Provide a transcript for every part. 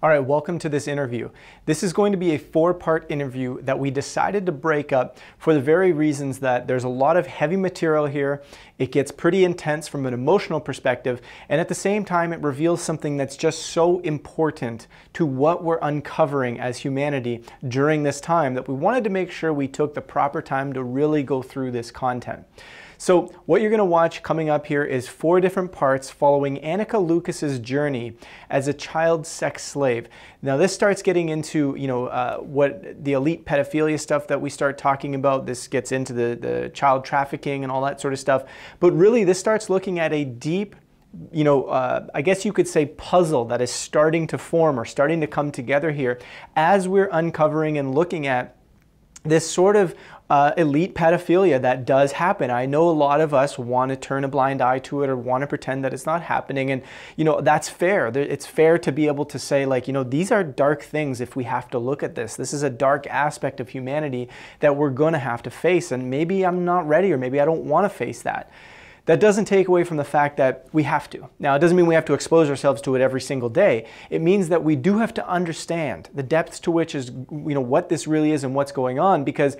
All right, welcome to this interview. This is going to be a four part interview that we decided to break up for the very reasons that there's a lot of heavy material here. It gets pretty intense from an emotional perspective, and at the same time, it reveals something that's just so important to what we're uncovering as humanity during this time that we wanted to make sure we took the proper time to really go through this content. So what you're going to watch coming up here is four different parts following Anneke Lucas's journey as a child sex slave. Now this starts getting into you know uh, what the elite pedophilia stuff that we start talking about. This gets into the, the child trafficking and all that sort of stuff. But really this starts looking at a deep you know, uh, I guess you could say puzzle that is starting to form or starting to come together here as we're uncovering and looking at this sort of uh, elite pedophilia that does happen. I know a lot of us want to turn a blind eye to it or want to pretend that it's not happening. And, you know, that's fair. It's fair to be able to say, like, you know, these are dark things if we have to look at this. This is a dark aspect of humanity that we're going to have to face. And maybe I'm not ready or maybe I don't want to face that. That doesn't take away from the fact that we have to. Now, it doesn't mean we have to expose ourselves to it every single day. It means that we do have to understand the depths to which is, you know, what this really is and what's going on because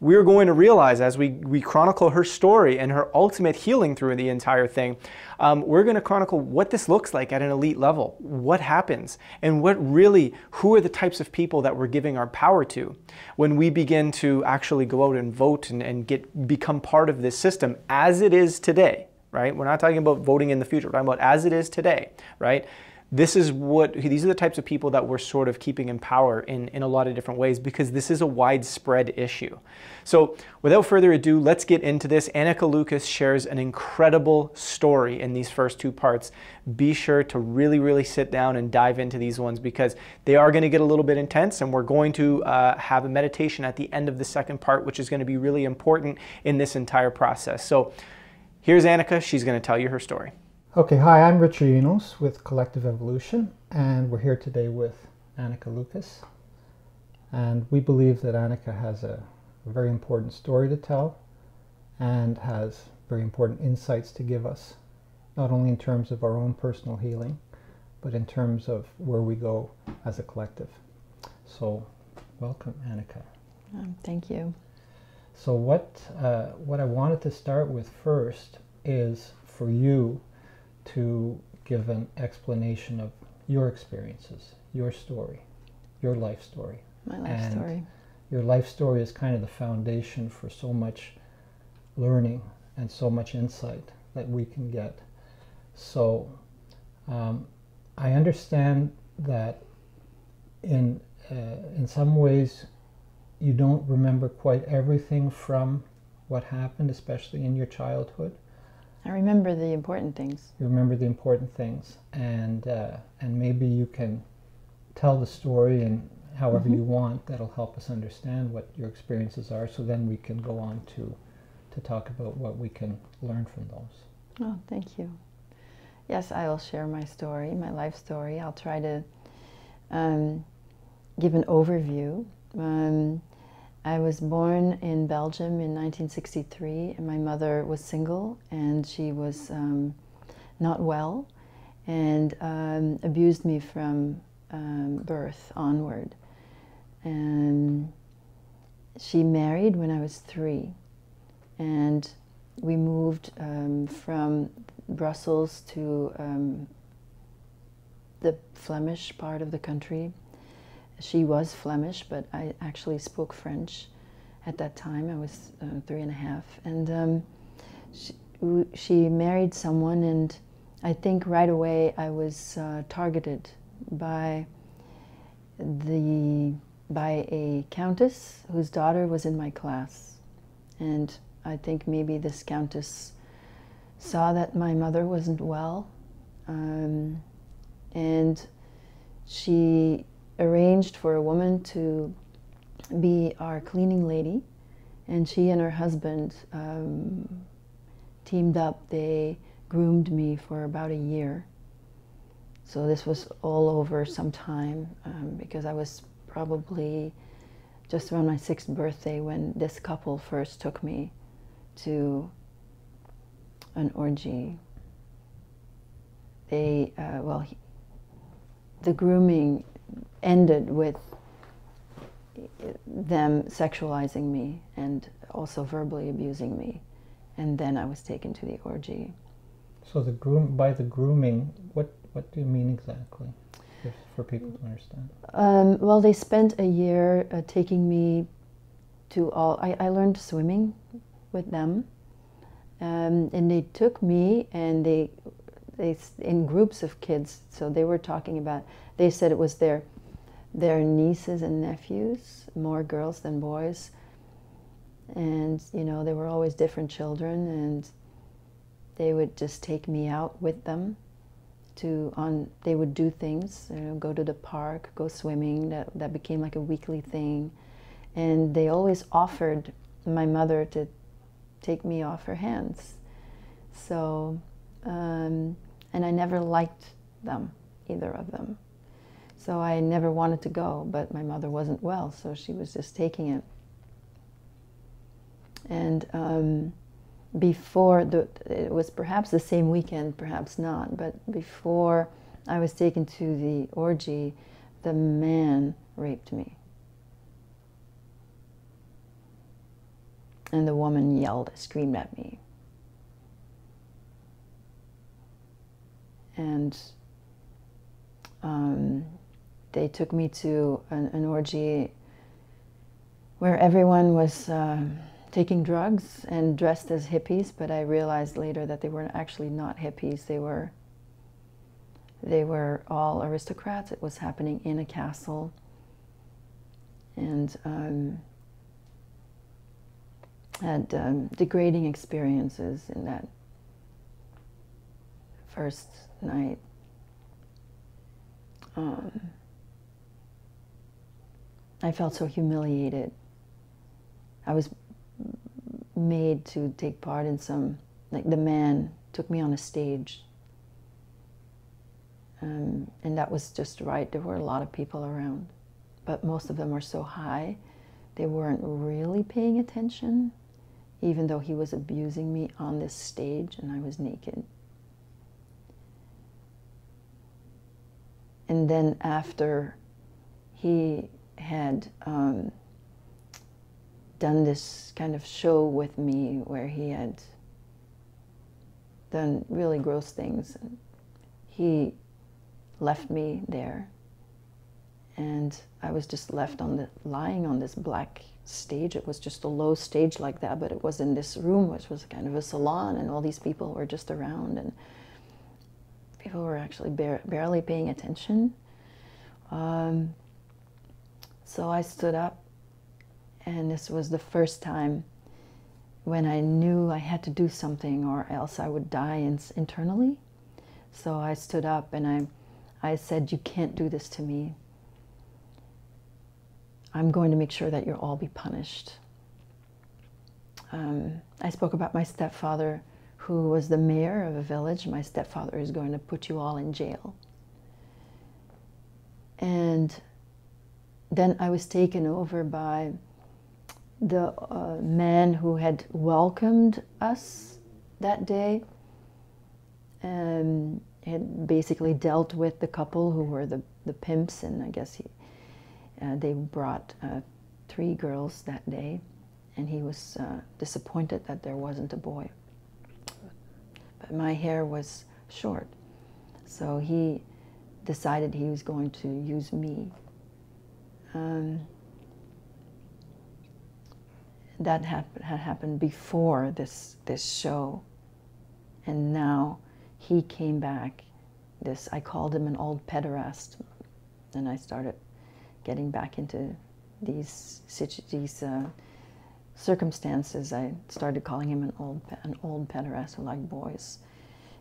we're going to realize as we, we chronicle her story and her ultimate healing through the entire thing, um, we're going to chronicle what this looks like at an elite level, what happens, and what really, who are the types of people that we're giving our power to when we begin to actually go out and vote and, and get become part of this system as it is today, right? We're not talking about voting in the future, we're talking about as it is today, right? This is what these are the types of people that we're sort of keeping in power in, in a lot of different ways because this is a widespread issue. So without further ado, let's get into this. Anneke Lucas shares an incredible story in these first two parts. Be sure to really, really sit down and dive into these ones because they are going to get a little bit intense and we're going to uh, have a meditation at the end of the second part, which is going to be really important in this entire process. So here's Anneke. She's going to tell you her story. Okay, hi, I'm Richard Enos with Collective Evolution, and we're here today with Anneke Lucas. And we believe that Anneke has a, a, very important story to tell and has very important insights to give us, not only in terms of our own personal healing, but in terms of where we go as a collective. So, welcome, Anneke. Um, thank you. So, what, uh, what I wanted to start with first is for you to give an explanation of your experiences, your story, your life story. My life and story. Your life story is kind of the foundation for so much learning and so much insight that we can get. So um, I understand that in uh, in some ways you don't remember quite everything from what happened, especially in your childhood. I remember the important things. You remember the important things, and uh, and maybe you can tell the story and however mm-hmm. you want. That'll help us understand what your experiences are. So then we can go on to to talk about what we can learn from those. Oh, thank you. Yes, I will share my story, my life story. I'll try to um, give an overview. Um, I was born in Belgium in 1963, and my mother was single, and she was um, not well, and um, abused me from um, birth onward. And she married when I was three, and we moved um, from Brussels to um, the Flemish part of the country she was Flemish, but I actually spoke French at that time. I was uh, three and a half. And um, she, she, married someone, and I think right away I was uh, targeted by the by a countess whose daughter was in my class. And I think maybe this countess saw that my mother wasn't well. Um, and she arranged for a woman to be our cleaning lady, and she and her husband um, teamed up. They groomed me for about a year. So this was all over some time um, because I was probably just around my sixth birthday when this couple first took me to an orgy. They, uh, well, he, the grooming ended with them sexualizing me and also verbally abusing me. And then I was taken to the orgy. So the groom by the grooming, what what do you mean exactly, if, for people to understand? Um, well, they spent a year uh, taking me to all. I, I learned swimming with them, um, and they took me and they they in groups of kids. So they were talking about. They said it was their their nieces and nephews, more girls than boys. And you know they were always different children, and they would just take me out with them to on they would do things you know go to the park go swimming that that became like a weekly thing. And they always offered my mother to take me off her hands. So um, and i never liked them either of them so i never wanted to go but my mother wasn't well so she was just taking it and um, before the, it was perhaps the same weekend, perhaps not, but before I was taken to the orgy, the man raped me. And the woman yelled, screamed at me. And um, they took me to an, an, orgy where everyone was. Uh, taking drugs and dressed as hippies, but I realized later that they were actually not hippies. They were they were all aristocrats. It was happening in a castle, and um, had um, degrading experiences in that first night. Um, I felt so humiliated. I was made to take part in some, like the man took me on a stage. Um, and that was just right. There were a lot of people around, but most of them were so high, they weren't really paying attention, even though he was abusing me on this stage and I was naked. And then after he had um, done this kind of show with me where he had done really gross things. And he left me there, and I was just left on the lying on this black stage. It was just a low stage like that, but it was in this room, which was kind of a salon, and all these people were just around, and people were actually bar barely paying attention. Um, so I stood up and this was the first time when I knew I had to do something or else I would die in, internally. So I stood up and I, I said, You can't do this to me. I'm going to make sure that you'll all be punished. Um, I spoke about my stepfather, who was the mayor of a village. My stepfather is going to put you all in jail. And then I was taken over by the uh, man who had welcomed us that day um, had basically dealt with the couple who were the, the pimps, and I guess he, uh, they brought uh, three girls that day, and he was uh, disappointed that there wasn't a boy. But my hair was short, so he decided he was going to use me. Um, that hap- had happened before this this show, and now he came back. This I called him an old pederast, and I started getting back into these these uh, circumstances. I started calling him an old an old pederast who liked boys.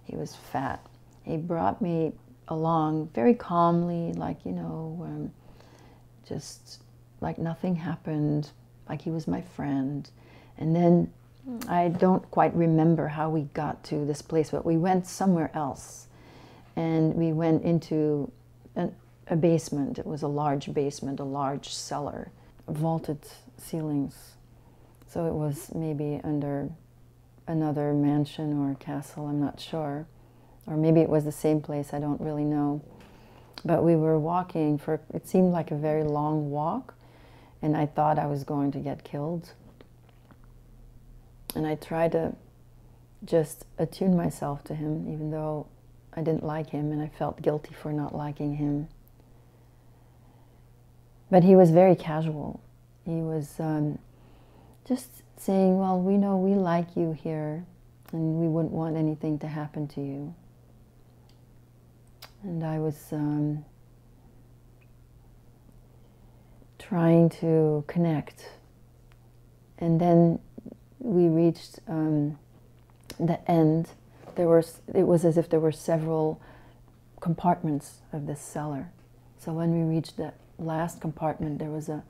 He was fat. He brought me along very calmly, like you know, um, just like nothing happened like he was my friend. And then I don't quite remember how we got to this place, but we went somewhere else. And we went into an, a basement. It was a large basement, a large cellar, vaulted ceilings. So it was maybe under another mansion or castle, I'm not sure. Or maybe it was the same place, I don't really know. But we were walking for, it seemed like a very long walk, and I thought I was going to get killed. And I tried to just attune myself to him, even though I didn't like him and I felt guilty for not liking him. But he was very casual. He was um, just saying, Well, we know we like you here and we wouldn't want anything to happen to you. And I was um, trying to connect. And then we reached um, the end. There was, it was as if there were several compartments of this cellar. So when we reached the last compartment, there was a,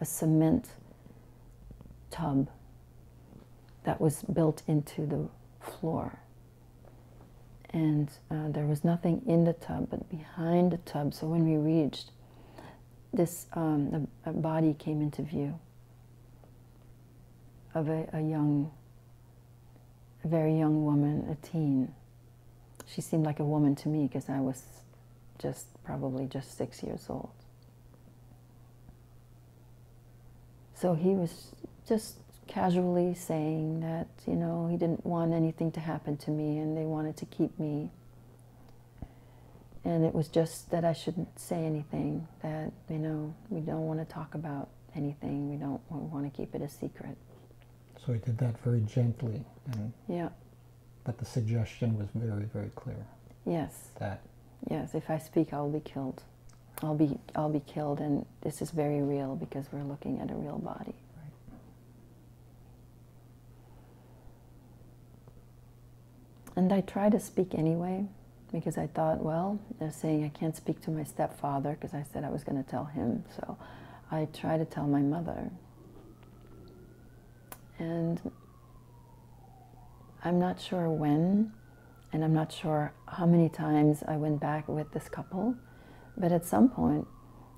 a cement tub that was built into the floor. And uh, there was nothing in the tub, but behind the tub. So when we reached, this um, a, a, body came into view of a, a young, a very young woman, a teen. She seemed like a woman to me because I was just probably just six years old. So he was just casually saying that, you know, he didn't want anything to happen to me and they wanted to keep me. And it was just that I shouldn't say anything, that, you know, we don't want to talk about anything, we don't we want to keep it a secret. So he did that very gently. And, yeah. But the suggestion was very, very clear. Yes. That. Yes, if I speak, I'll be killed. I'll be, I'll be killed, and this is very real because we're looking at a real body. And I tried to speak anyway because I thought, well, they're saying I can't speak to my stepfather because I said I was going to tell him. So I tried to tell my mother. And I'm not sure when, and I'm not sure how many times I went back with this couple, but at some point,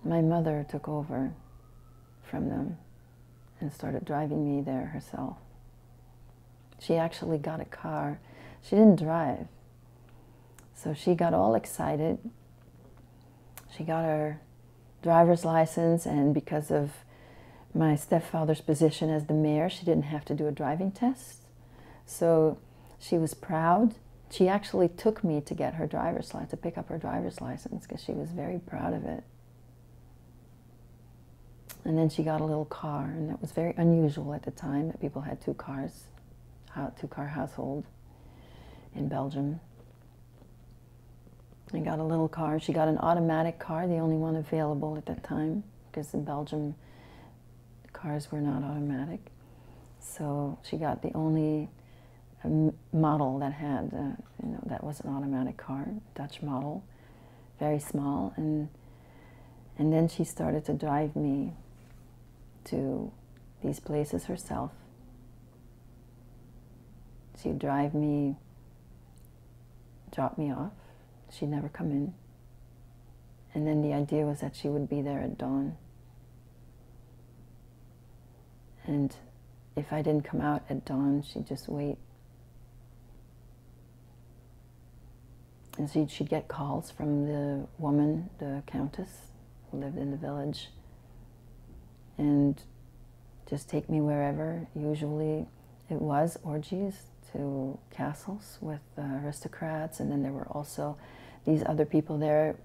my mother took over from them and started driving me there herself. She actually got a car she didn't drive. So she got all excited. She got her driver's license, and because of my stepfather's position as the mayor, she didn't have to do a driving test. So she was proud. She actually took me to get her driver's license, to pick up her driver's license, because she was very proud of it. And then she got a little car, and that was very unusual at the time that people had two cars, two car household in Belgium. I got a little car. She got an automatic car, the only one available at that time, because in Belgium cars were not automatic. So she got the only um, model that had, uh, you know, that was an automatic car, Dutch model, very small, and and then she started to drive me to these places herself. She'd drive me drop me off. She'd never come in. And then the idea was that she would be there at dawn. And if I didn't come out at dawn, she'd just wait. And she'd, she'd get calls from the woman, the countess, who lived in the village, and just take me wherever. Usually it was orgies to castles with uh, aristocrats, and then there were also these other people there.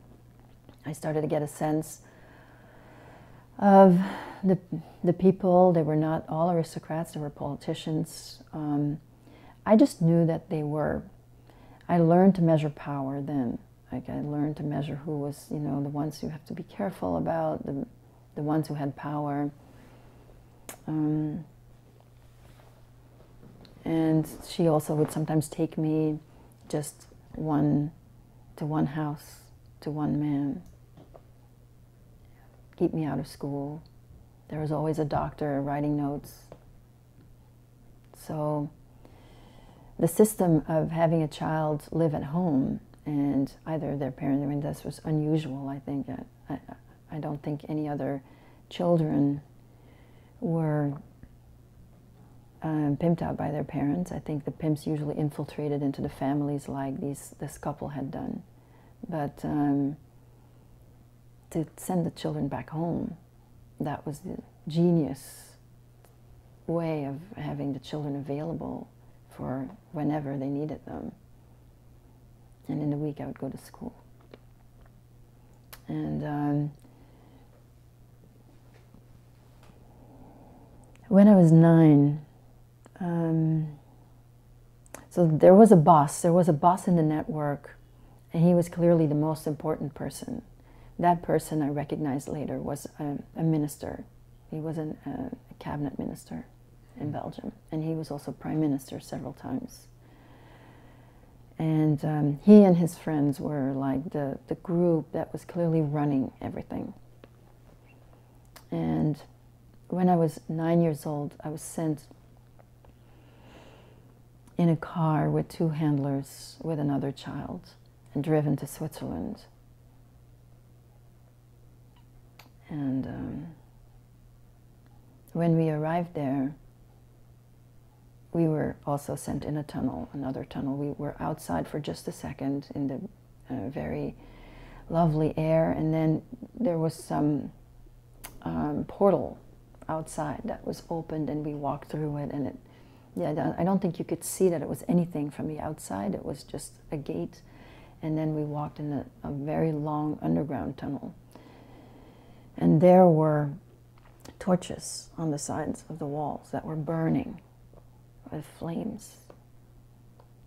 I started to get a sense of the, the people. They were not all aristocrats, they were politicians. Um, I just knew that they were. I learned to measure power then. Like I learned to measure who was, you know, the ones you have to be careful about, the, the ones who had power. Um, and she also would sometimes take me just one to one house, to one man, keep me out of school. There was always a doctor writing notes. So the system of having a child live at home and either their parent, I mean, this was unusual, I think. I, I, I don't think any other children were um, pimped out by their parents. I think the pimps usually infiltrated into the families like these this couple had done. But um, to send the children back home. That was the genius way of having the children available for whenever they needed them. And in the week, I would go to school. And um, when I was nine, um, so there was a boss. There was a boss in the network, and he was clearly the most important person. That person I recognized later was a, a minister. He was an, a cabinet minister in Belgium, and he was also prime minister several times. And um, he and his friends were like the, the group that was clearly running everything. And when I was nine years old, I was sent in a car with two handlers with another child and driven to Switzerland. And um, when we arrived there, we were also sent in a tunnel, another tunnel. We were outside for just a second in the uh, very lovely air, and then there was some um, portal outside that was opened, and we walked through it. And it, yeah, I don't think you could see that it was anything from the outside. It was just a gate, and then we walked in a, a very long underground tunnel, and there were torches on the sides of the walls that were burning with flames.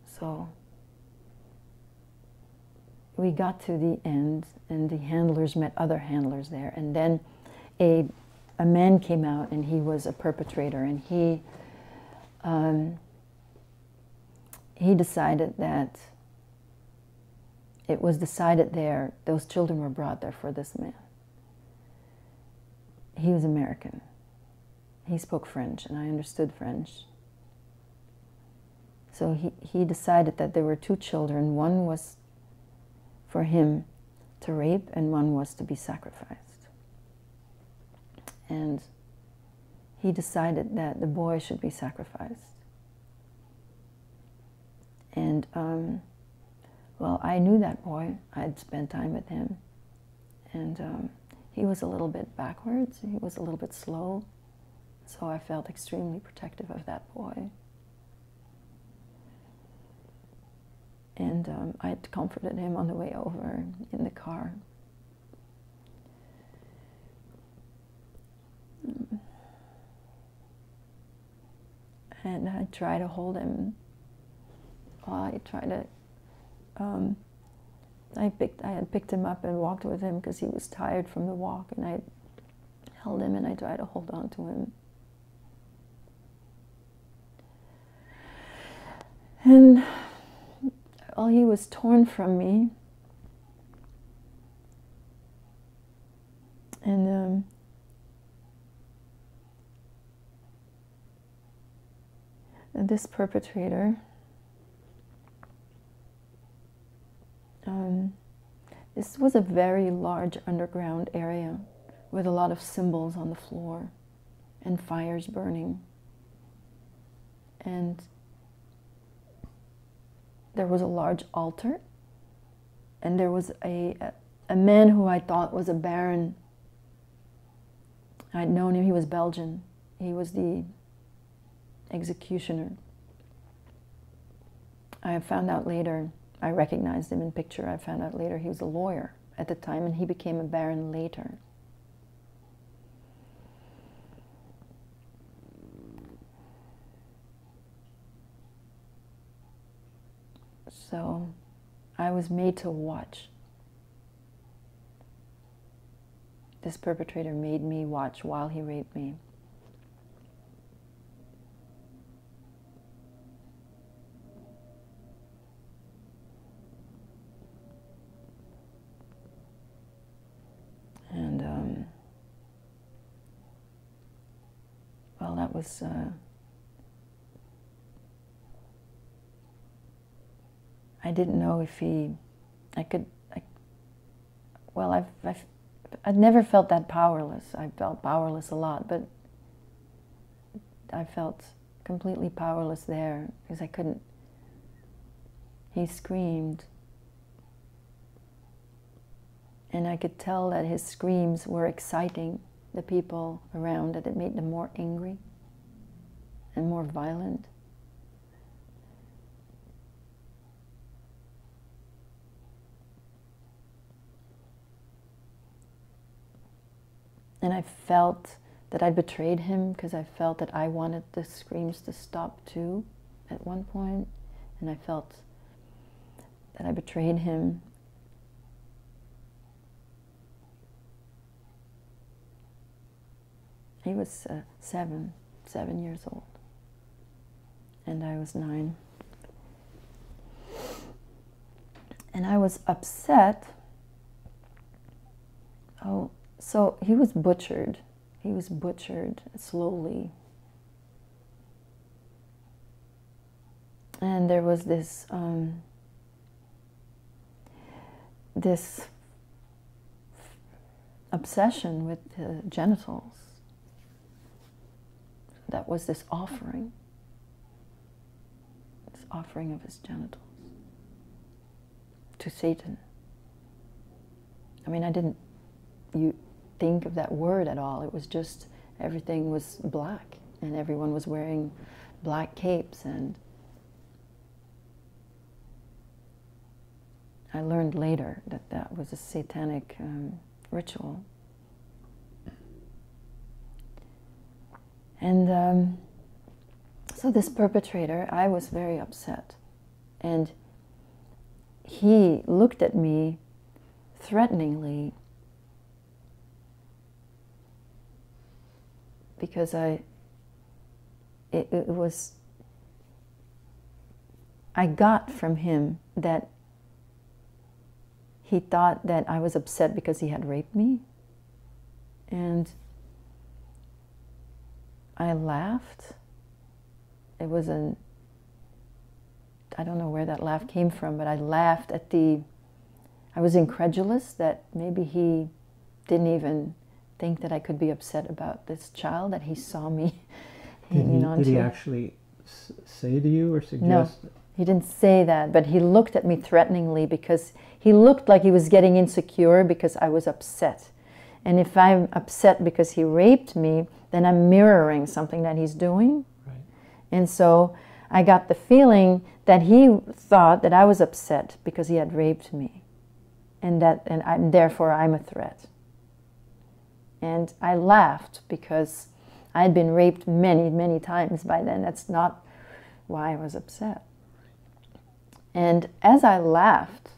So we got to the end, and the handlers met other handlers there. And then a, a man came out, and he was a perpetrator, and he um, he decided that it was decided there those children were brought there for this man. He was American. He spoke French, and I understood French. So he, he decided that there were two children. One was for him to rape, and one was to be sacrificed. And he decided that the boy should be sacrificed. And, um, well, I knew that boy. I'd spent time with him. And um, he was a little bit backwards, he was a little bit slow. So I felt extremely protective of that boy. And um, I comforted him on the way over in the car. And I try to hold him. I try to. Um, I picked. I had picked him up and walked with him because he was tired from the walk, and I held him and I tried to hold on to him. And well, he was torn from me. And um, this perpetrator, um, this was a very large underground area with a lot of symbols on the floor and fires burning. And there was a large altar, and there was a, a, man who I thought was a baron. I'd known him, he was Belgian. He was the executioner. I found out later, I recognized him in picture, I found out later he was a lawyer at the time, and he became a baron later. So I was made to watch. This perpetrator made me watch while he raped me. And, um, well, that was. Uh, I didn't know if he, I could, I, well, I've, I've, I've never felt that powerless. I felt powerless a lot, but I felt completely powerless there because I couldn't. He screamed. And I could tell that his screams were exciting the people around, that it made them more angry and more violent. And I felt that I betrayed him because I felt that I wanted the screams to stop too at one point, and I felt that I betrayed him. He was uh, seven, seven years old, and I was nine. And I was upset. Oh, so he was butchered. He was butchered slowly. And there was this um, this obsession with the genitals. That was this offering, this offering of his genitals to Satan. I mean, I didn't you think of that word at all. It was just everything was black, and everyone was wearing black capes and I learned later that that was a satanic um, ritual. And um, so, this perpetrator, I was very upset. And he looked at me threateningly because I, it, it was, I got from him that he thought that I was upset because he had raped me. And I laughed. It was an, I don't know where that laugh came from, but I laughed at the, I was incredulous that maybe he didn't even think that I could be upset about this child that he saw me did he, Did he actually say to you or suggest? No, he didn't say that, but he looked at me threateningly because he looked like he was getting insecure because I was upset. And if I'm upset because he raped me, then I'm mirroring something that he's doing. Right. And so I got the feeling that he thought that I was upset because he had raped me. And that and I'm, therefore I'm a threat. And I laughed because I had been raped many, many times by then. That's not why I was upset. And as I laughed,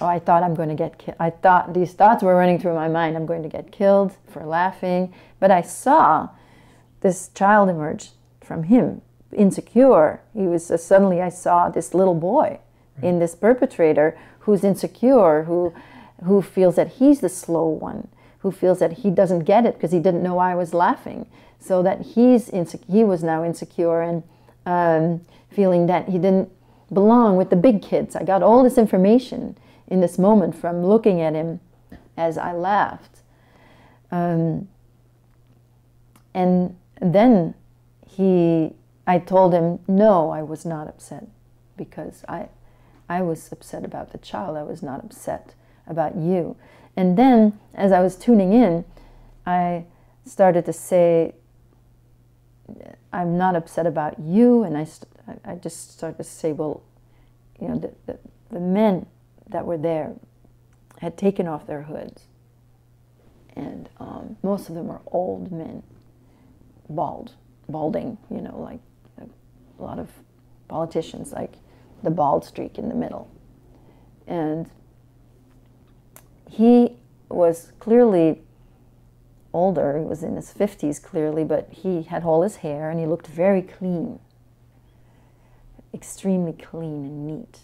oh, I thought I'm going to get killed. I thought these thoughts were running through my mind. I'm going to get killed for laughing. But I saw this child emerge from him, insecure. He was uh, suddenly I saw this little boy right. in this perpetrator who's insecure, who who feels that he's the slow one, who feels that he doesn't get it because he didn't know I was laughing. So that he's inse- he was now insecure and um, feeling that he didn't belong with the big kids. I got all this information in this moment from looking at him as I laughed. Um, and then he, I told him, no, I was not upset because I, I was upset about the child. I was not upset about you. And then, as I was tuning in, I started to say, I'm not upset about you. And I, I just started to say, well, you know, the, the, the men that were there had taken off their hoods. And um, most of them were old men, bald, balding, you know, like a lot of politicians, like the bald streak in the middle. And he was clearly older, he was in his 50s clearly, but he had all his hair and he looked very clean, extremely clean and neat.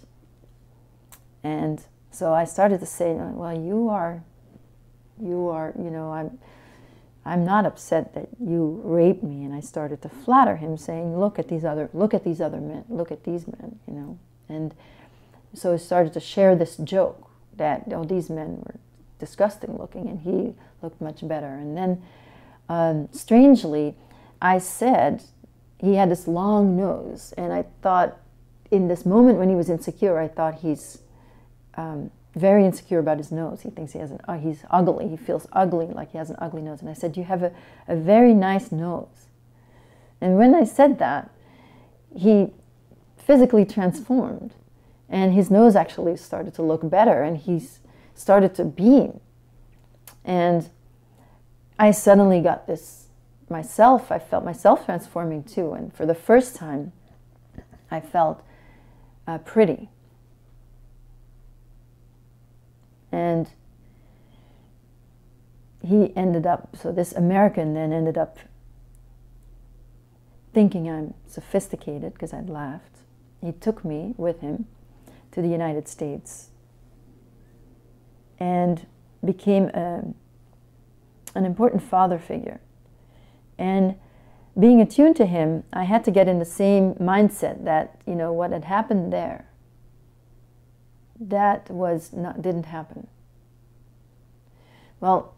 And so I started to say, well, you are, you are, you know, I'm, I'm not upset that you raped me. And I started to flatter him, saying, look at these other, look at these other men, look at these men, you know. And so I started to share this joke that, oh, these men were disgusting looking, and he looked much better. And then, um, strangely, I said he had this long nose, and I thought, in this moment when he was insecure, I thought he's um, very insecure about his nose. He thinks he has an, uh, he's ugly. He feels ugly, like he has an ugly nose. And I said, You have a, a very nice nose. And when I said that, he physically transformed. And his nose actually started to look better and he started to beam. And I suddenly got this myself, I felt myself transforming too. And for the first time, I felt uh, pretty. And he ended up, so this American then ended up thinking I'm sophisticated because I'd laughed. He took me with him to the United States and became a, an important father figure. And being attuned to him, I had to get in the same mindset that, you know, what had happened there, that was not, didn't happen. Well,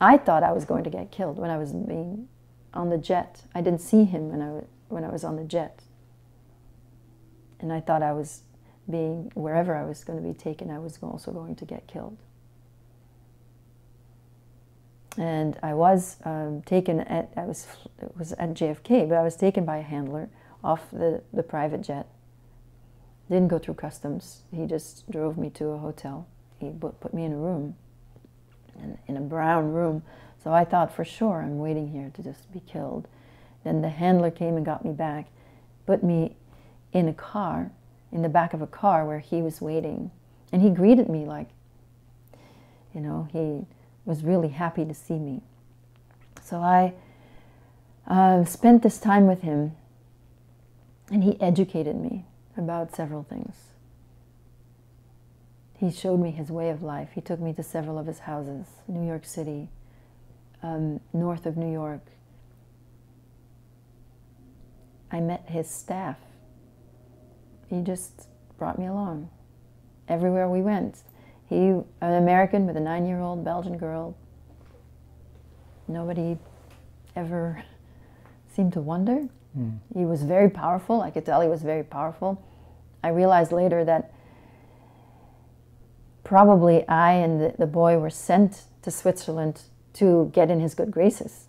I thought I was going to get killed when I was being on the jet. I didn't see him when I, when I was on the jet. And I thought I was being, wherever I was going to be taken, I was also going to get killed. And I was um, taken at, I was, it was at JFK, but I was taken by a handler off the, the private jet. Didn't go through customs. He just drove me to a hotel. He put, me in a room, in, in a brown room. So I thought for sure I'm waiting here to just be killed. Then the handler came and got me back, put me in a car, in the back of a car where he was waiting. And he greeted me like, you know, he was really happy to see me. So I uh, spent this time with him, and he educated me about several things. He showed me his way of life. He took me to several of his houses, New York City, um, north of New York. I met his staff. He just brought me along everywhere we went. He, an American with a nine-year-old Belgian girl. Nobody ever seemed to wonder. Mm. He was very powerful. I could tell he was very powerful. I realized later that probably I and the, the boy were sent to Switzerland to get in his good graces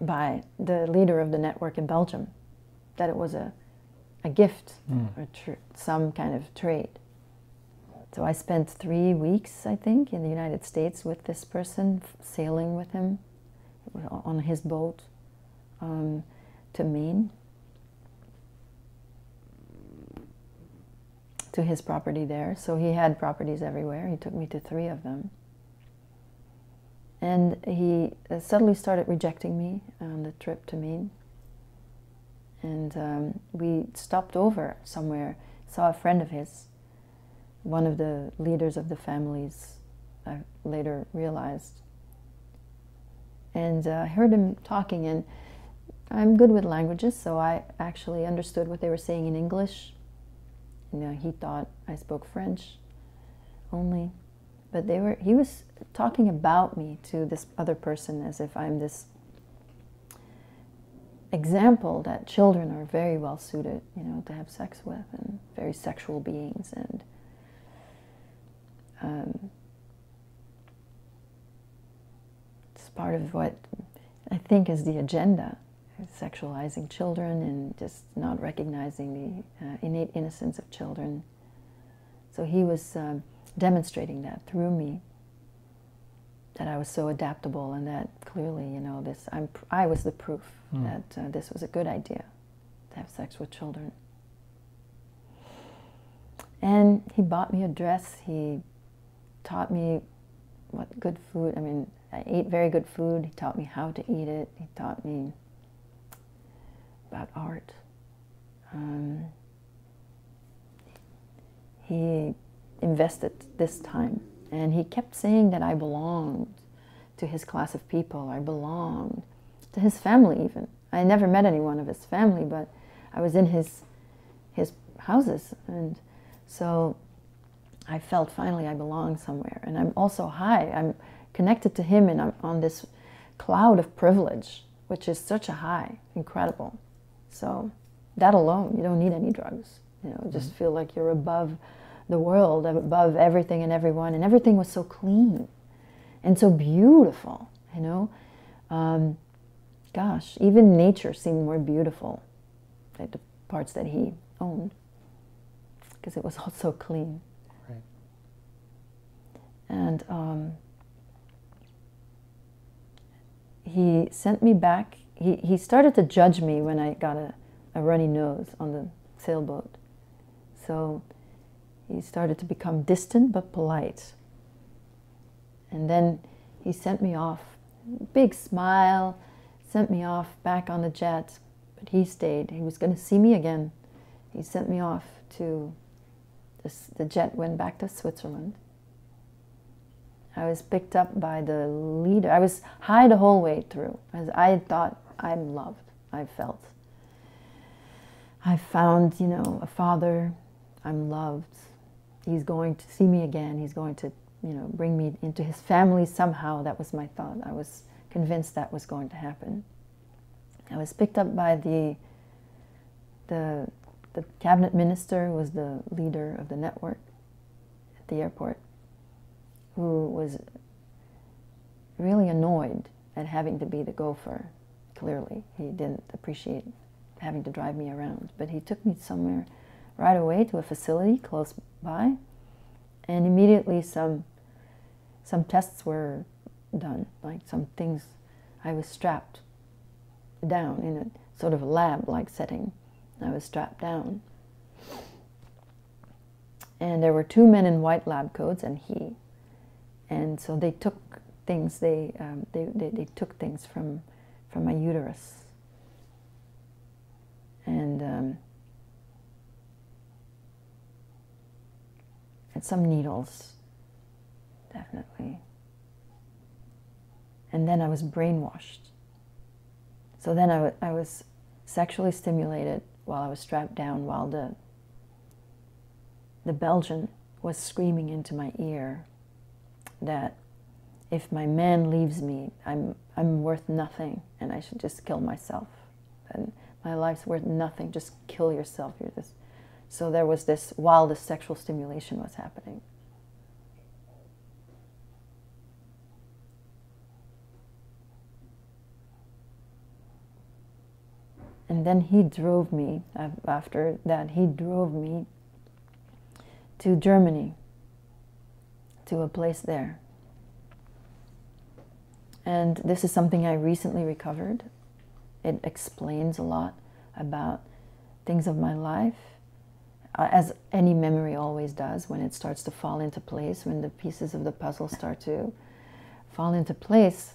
by the leader of the network in Belgium, that it was a, a gift, mm. or some kind of trade. So I spent three weeks, I think, in the United States with this person, sailing with him on his boat um, to Maine to his property there. So he had properties everywhere. He took me to three of them. And he uh, suddenly started rejecting me on the trip to Maine. And um, we stopped over somewhere, saw a friend of his one of the leaders of the families, I later realized. And uh, I heard him talking, and I'm good with languages, so I actually understood what they were saying in English. You know, he thought I spoke French only, but they were. He was talking about me to this other person as if I'm this example that children are very well suited, you know, to have sex with, and very sexual beings, and um, it's part of what I think is the agenda sexualizing children and just not recognizing the uh, innate innocence of children. So he was um, demonstrating that through me that I was so adaptable and that clearly, you know, this I'm, I was the proof mm. that uh, this was a good idea to have sex with children. And he bought me a dress. He taught me what good food, I mean, I ate very good food. He taught me how to eat it. He taught me about art. Um, he invested this time and he kept saying that I belonged to his class of people. I belonged to his family even. I never met anyone of his family, but I was in his his houses and so I felt finally I belong somewhere. And I'm also high. I'm connected to him and I'm on this cloud of privilege, which is such a high, incredible. So that alone, you don't need any drugs. You know, just mm-hmm. feel like you're above the world above everything and everyone, and everything was so clean and so beautiful, you know. Um, gosh, even nature seemed more beautiful, like the parts that he owned, because it was all so clean. Right. And um, he sent me back. He, he started to judge me when I got a, a runny nose on the sailboat. So he started to become distant but polite. And then he sent me off, big smile, sent me off back on the jet. But he stayed. He was going to see me again. He sent me off to this, the jet went back to Switzerland. I was picked up by the leader. I was high the whole way through. As I thought I'm loved. I've felt. I found, you know, a father. I'm loved. He's going to see me again. He's going to, you know, bring me into his family somehow. That was my thought. I was convinced that was going to happen. I was picked up by the the the cabinet minister who was the leader of the network at the airport who was really annoyed at having to be the gopher. Clearly, he didn't appreciate having to drive me around, but he took me somewhere right away to a facility close by, and immediately some some tests were done, like some things. I was strapped down in a sort of lab-like setting. I was strapped down. And there were two men in white lab coats and he. And so they took things, they, um, they, they, they, took things from, from my uterus. And, um, and some needles, definitely. And then I was brainwashed. So then I, I was sexually stimulated while I was strapped down, while the, the Belgian was screaming into my ear that if my man leaves me, I'm, I'm worth nothing and I should just kill myself. And my life's worth nothing, just kill yourself. You're this. So there was this, while the sexual stimulation was happening. And then he drove me, after that, he drove me to Germany, to a place there. And this is something I recently recovered. It explains a lot about things of my life, uh, as any memory always does when it starts to fall into place, when the pieces of the puzzle start to fall into place.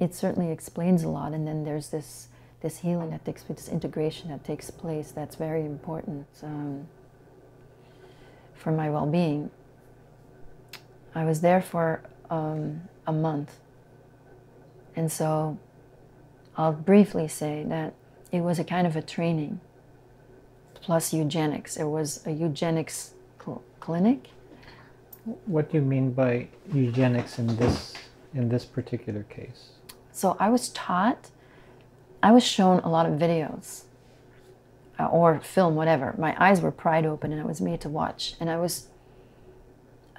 It certainly explains a lot. And then there's this this healing that takes this integration that takes place that's very important um, for my well-being i was there for um, a month and so i'll briefly say that it was a kind of a training plus eugenics it was a eugenics cl clinic what do you mean by eugenics in this in this particular case so i was taught I was shown a lot of videos uh, or film, whatever. My eyes were pried open and I was made to watch. And I was,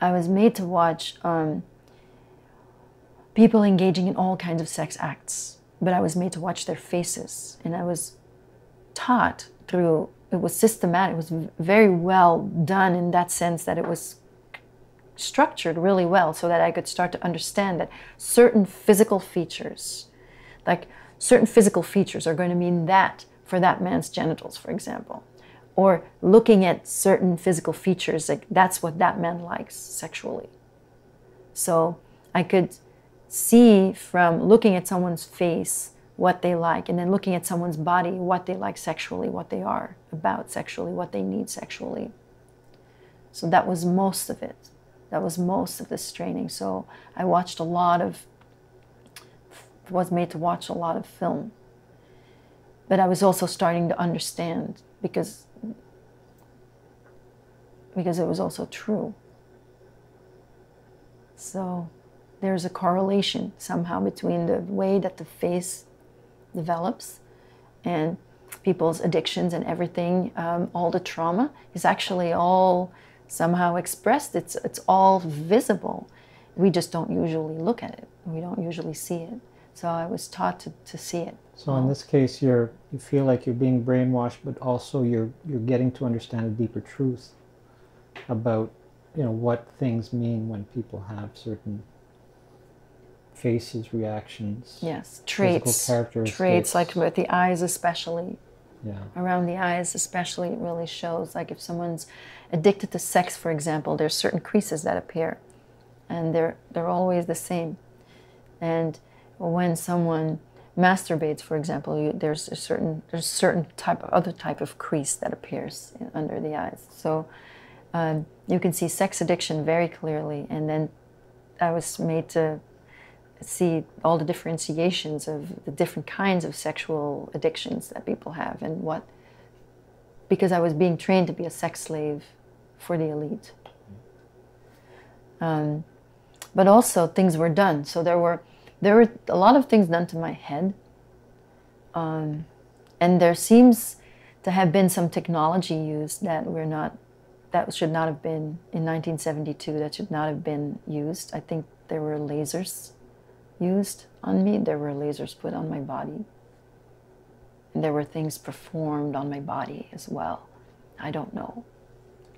I was made to watch um, people engaging in all kinds of sex acts, but I was made to watch their faces. And I was taught through, it was systematic, it was very well done in that sense that it was structured really well so that I could start to understand that certain physical features, like certain physical features are going to mean that for that man's genitals, for example. Or looking at certain physical features, like that's what that man likes sexually. So I could see from looking at someone's face what they like, and then looking at someone's body what they like sexually, what they are about sexually, what they need sexually. So that was most of it. That was most of this training. So I watched a lot of was made to watch a lot of film. But I was also starting to understand because because it was also true. So there's a correlation somehow between the way that the face develops and people's addictions and everything, um, all the trauma is actually all somehow expressed. It's, it's all visible. We just don't usually look at it. We don't usually see it. So I was taught to, to see it. So in this case, you're you feel like you're being brainwashed, but also you're you're getting to understand a deeper truth about you know what things mean when people have certain faces, reactions. Yes, traits. Traits like with the eyes, especially Yeah. around the eyes, especially, it really shows. Like if someone's addicted to sex, for example, there's certain creases that appear, and they're they're always the same. And when someone masturbates, for example, you, there's a certain there's a certain type of other type of crease that appears in, under the eyes. So um, you can see sex addiction very clearly, and then I was made to see all the differentiations of the different kinds of sexual addictions that people have and what because I was being trained to be a sex slave for the elite. Um, but also things were done. So there were there were a lot of things done to my head. Um, and there seems to have been some technology used that we're not that should not have been in 1972 that should not have been used. I think there were lasers used on me. There were lasers put on my body. And there were things performed on my body as well. I don't know.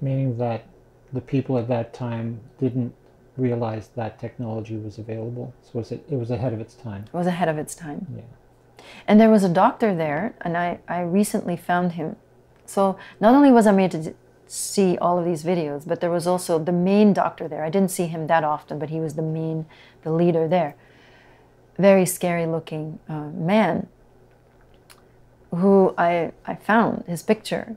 Meaning that the people at that time didn't realize that technology was available. So was it, it was ahead of its time. It was ahead of its time. Yeah. And there was a doctor there, and I, I recently found him. So not only was I made to see all of these videos, but there was also the main doctor there. I didn't see him that often, but he was the main, the leader there. Very scary looking uh, man who I, I found his picture,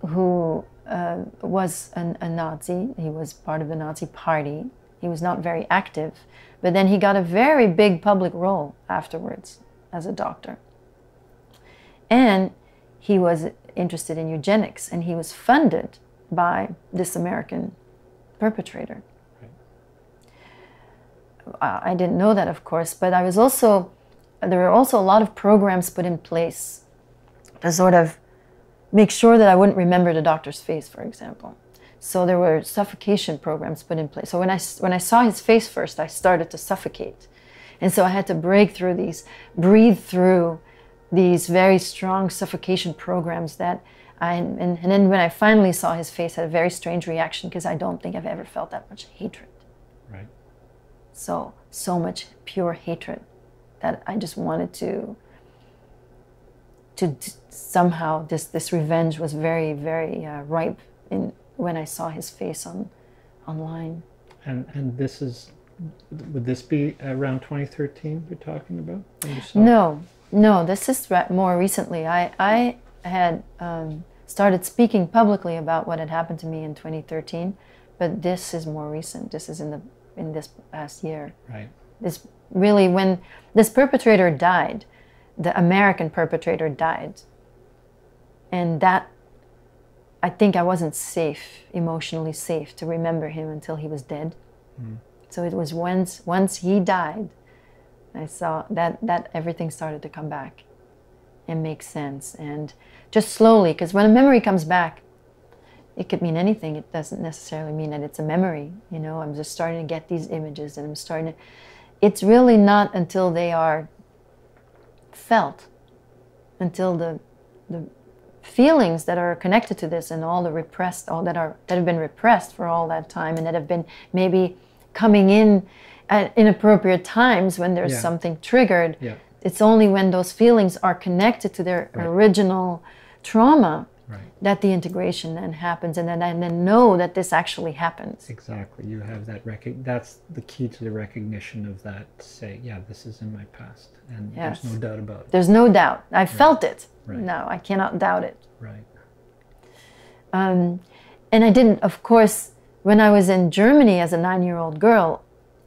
who uh, was an, a Nazi. He was part of the Nazi party. He was not very active, but then he got a very big public role afterwards as a doctor. And he was interested in eugenics, and he was funded by this American perpetrator. I didn't know that, of course, but I was also, there were also a lot of programs put in place to sort of make sure that I wouldn't remember the doctor's face, for example. So there were suffocation programs put in place. So when I, when I saw his face first, I started to suffocate. And so I had to break through these, breathe through these very strong suffocation programs that I, and, and then when I finally saw his face, I had a very strange reaction because I don't think I've ever felt that much hatred. So, so much pure hatred that I just wanted to, to d- somehow, this, this revenge was very, very uh, ripe in, when I saw his face on, online. And and this is would this be around 2013 you're talking about? No, no, this is re- more recently. I, I had um, started speaking publicly about what had happened to me in 2013, but this is more recent. This is in the in this past year. Right. This really when this perpetrator died, the American perpetrator died, and that I think I wasn't safe, emotionally safe, to remember him until he was dead. Mm-hmm. So it was once once he died I saw that that everything started to come back and make sense and just slowly because when a memory comes back it could mean anything it doesn't necessarily mean that it's a memory you know i'm just starting to get these images and i'm starting to it's really not until they are felt until the the feelings that are connected to this and all the repressed all that are that have been repressed for all that time and that have been maybe coming in at inappropriate times when there's Yeah. something triggered Yeah. it's only when those feelings are connected to their Right. original trauma Right. that the integration then happens and then and then know that this actually happens Exactly. You have that rec- that's the key to the recognition of that say, yeah, this is in my past and Yes. there's no doubt about it. there's no doubt i felt it Right. no i cannot doubt it Right. Um, and I didn't, of course, when I was in Germany as a nine year old girl,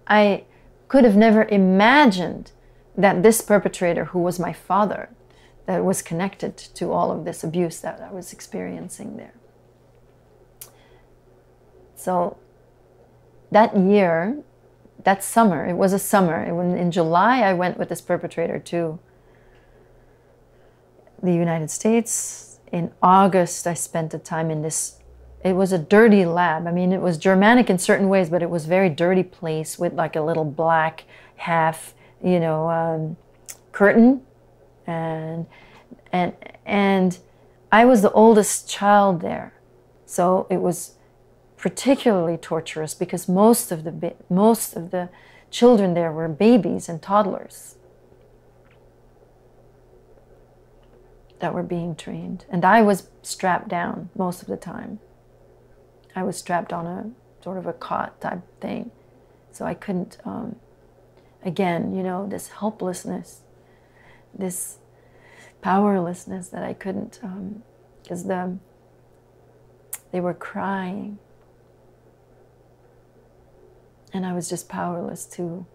I could have never imagined that this perpetrator, who was my father, that was connected to all of this abuse that I was experiencing there. So that year, that summer, it was a summer. In July, I went with this perpetrator to the United States. In August, I spent the time in this it was a dirty lab. I mean, it was Germanic in certain ways, but it was very dirty place with like a little black half, you know, um, curtain, and and and I was the oldest child there, so it was particularly torturous because most of the most of the children there were babies and toddlers that were being trained, and I was strapped down most of the time. I was strapped on a sort of a cot type thing, so I couldn't. Um, again, you know, this helplessness, this powerlessness that I couldn't, because um, the they were crying, and I was just powerless to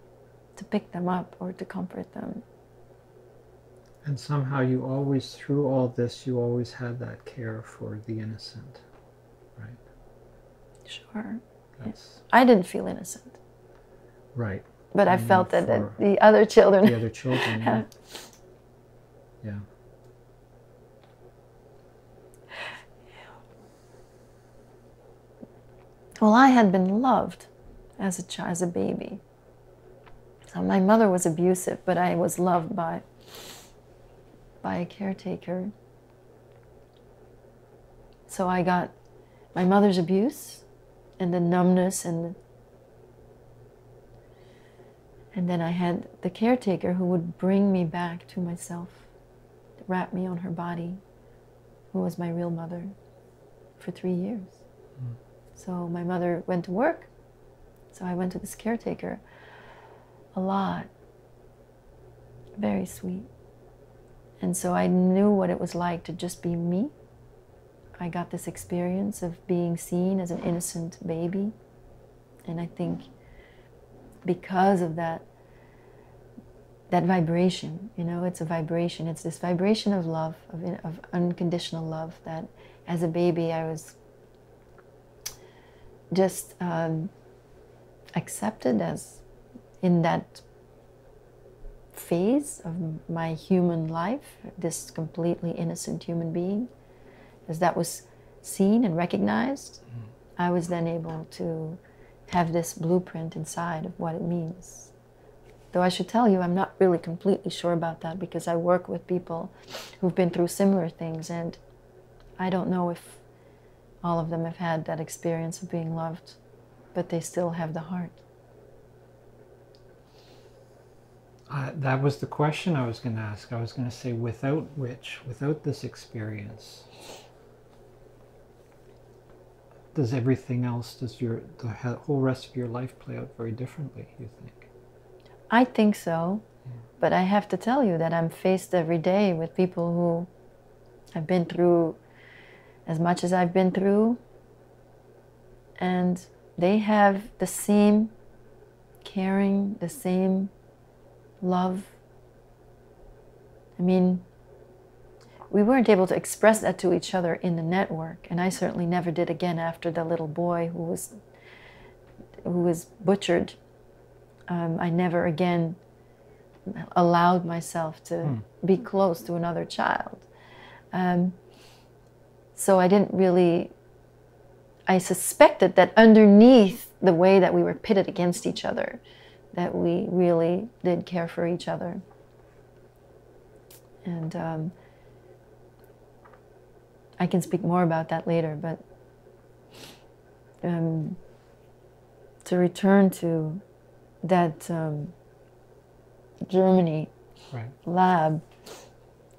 to pick them up or to comfort them. And somehow you always, through all this, you always had that care for the innocent, right? Sure. That's I didn't feel innocent, right. but I And felt that, that the other children. The other children. Yeah. Yeah. Well, I had been loved as a child, as a baby. So my mother was abusive, but I was loved by by a caretaker. So I got my mother's abuse and the numbness and and then I had the caretaker who would bring me back to myself, wrap me on her body, who was my real mother for three years. Mm. So my mother went to work, so I went to this caretaker a lot. Very sweet. And so I knew what it was like to just be me. I got this experience of being seen as an innocent baby. And I think because of that, that vibration, you know, it's a vibration. It's this vibration of love, of, of unconditional love that as a baby I was just um, accepted as in that phase of my human life, this completely innocent human being, as that was seen and recognized, mm. I was then able to have this blueprint inside of what it means. Though I should tell you, I'm not really completely sure about that because I work with people who've been through similar things, and I don't know if all of them have had that experience of being loved, but they still have the heart. Uh, that was the question I was going to ask. I was going to say, without which, without this experience, does everything else, does your the whole rest of your life play out very differently? You think? I think so. But I have to tell you that I'm faced every day with people who have been through as much as I've been through, and they have the same caring, the same love. I mean, we weren't able to express that to each other in the network, and I certainly never did again after the little boy who was who was butchered. Um, I never again allowed myself to hmm. be close to another child. Um, so I didn't really. I suspected that underneath the way that we were pitted against each other, that we really did care for each other. And um, I can speak more about that later, but um, to return to that um, Germany right. lab,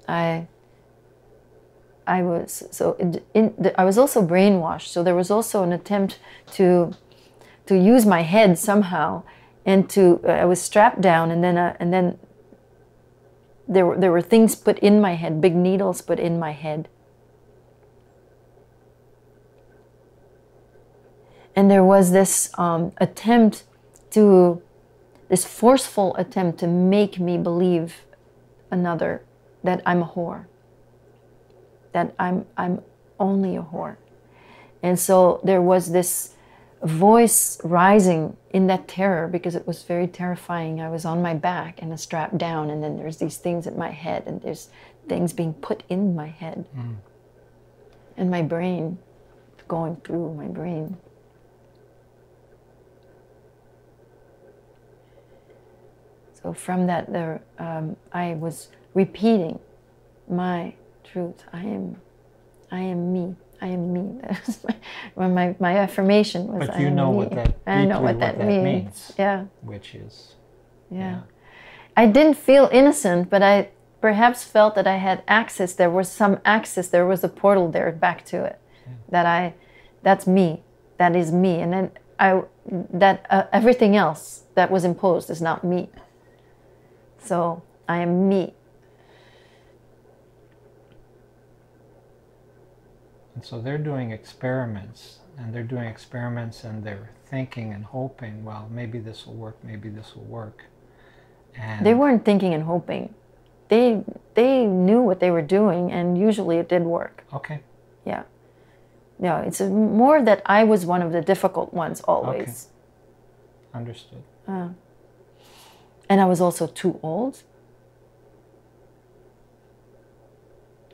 I I was so in, in the, I was also brainwashed. So there was also an attempt to to use my head somehow and to uh, I was strapped down, and then uh, and then there were there were things put in my head, big needles put in my head, and there was this um, attempt to this forceful attempt to make me believe another that I'm a whore, that I'm I'm only a whore, and so there was this voice rising in that terror because it was very terrifying. I was on my back and strapped down, and then there's these things in my head, and there's things being put in my head, mm. and my brain going through my brain. So from that, there, um, I was repeating my truth. I am, I am me. I am me. That was my, when my, my affirmation was. But I you am know me. what that I know deeply what that, means. means. Yeah, Which is yeah. I didn't feel innocent, but I perhaps felt that I had access. There was some access. There was a portal there back to it. That I, that's me. That is me. And then I, that uh, everything else that was imposed is not me. So I am me. And so they're doing experiments, and they're doing experiments, and they're thinking and hoping, well, maybe this will work, maybe this will work. And They weren't thinking and hoping. They they knew what they were doing, and usually it did work. okay, Yeah. Yeah, it's more that I was one of the difficult ones always. Okay. understood. Uh. And I was also too old.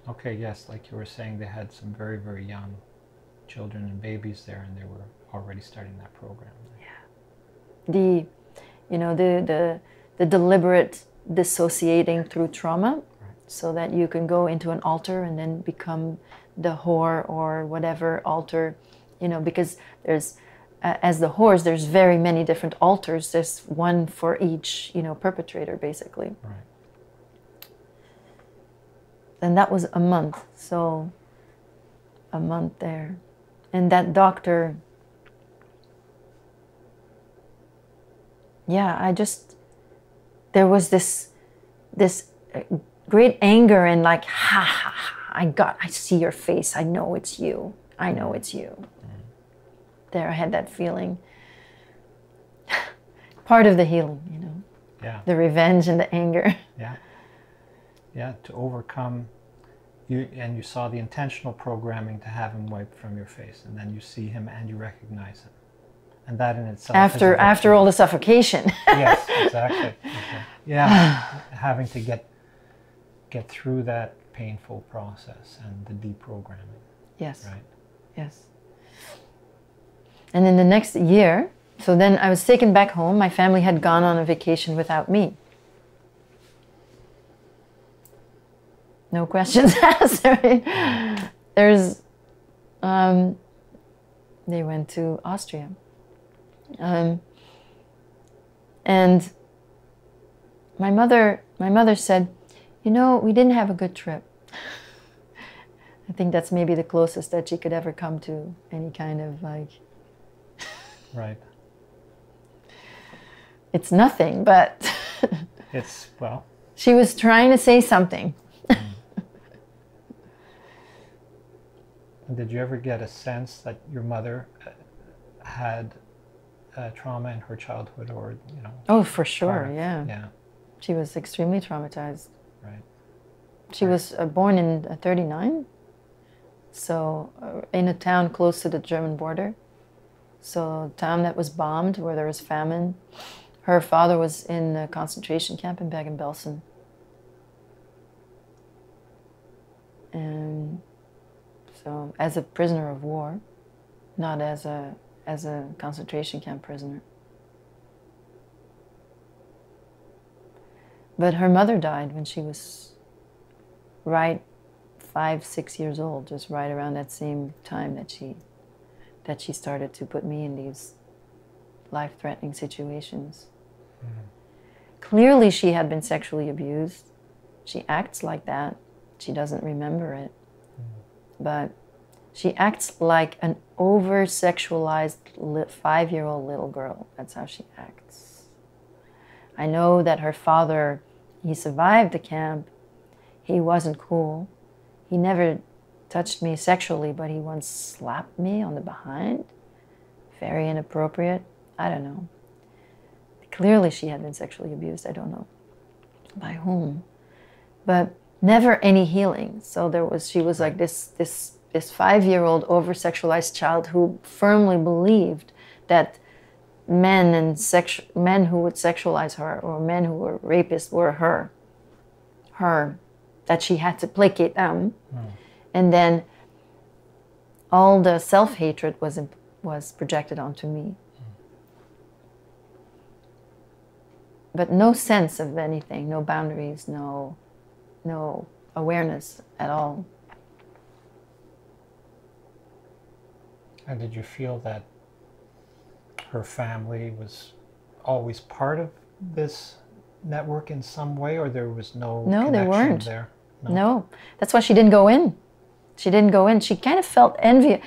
Okay, yes, like you were saying, they had some very, very young children and babies there, and they were already starting that program. Yeah. The, you know, the the the deliberate dissociating through trauma, so that you can go into an alter and then become the whore or whatever alter, you know, because there's uh, as the whores, there's very many different alters. There's one for each, you know, perpetrator, basically. Right. and that was a month so a month there and that doctor yeah i just there was this this uh, great anger and like ha ha ha i got i see your face i know it's you i know it's you there i had that feeling part of the healing you know Yeah, the revenge and the anger yeah, yeah. To overcome, you and you saw the intentional programming to have him wiped from your face, and then you see him and you recognize him, and that in itself. after after all the suffocation yes, exactly. Okay. Yeah, having to get get through that painful process and the deprogramming, yes right? Yes. And in the next year, so then I was taken back home. My family had gone on a vacation without me. No questions asked. There's, um, they went to Austria. Um, and my mother, my mother said, you know, we didn't have a good trip. I think that's maybe the closest that she could ever come to any kind of like, Right. it's nothing, but It's well, she was trying to say something. did you ever get a sense that your mother uh, had uh, trauma in her childhood, or you know? Oh, for sure, of- yeah. Yeah. She was extremely traumatized. Right. She was uh, born in uh, 39, so uh, in a town close to the German border. So, town that was bombed, where there was famine. Her father was in a concentration camp in Bergen-Belsen. And so, as a prisoner of war, not as a as a concentration camp prisoner. But her mother died when she was right five, six years old, just right around that same time that she that she started to put me in these life-threatening situations. Mm-hmm. Clearly, she had been sexually abused. She acts like that. She doesn't remember it, mm-hmm. but she acts like an over-sexualized li- five-year-old little girl. That's how she acts. I know that her father, he survived the camp. He wasn't cool. He never touched me sexually, but he once slapped me on the behind. Very inappropriate. I don't know. Clearly, she had been sexually abused. I don't know by whom, but never any healing. So there was. She was like this. This. This five-year-old over-sexualized child who firmly believed that men and sex men who would sexualize her or men who were rapists were her. Her, that she had to placate them, and then all the self hatred was imp- was projected onto me. But no sense of anything, no boundaries, no no awareness at all. And did you feel that her family was always part of this network in some way, or there was no No, they weren't. there? No. that's why she didn't go in. She didn't go in. She kind of felt envy.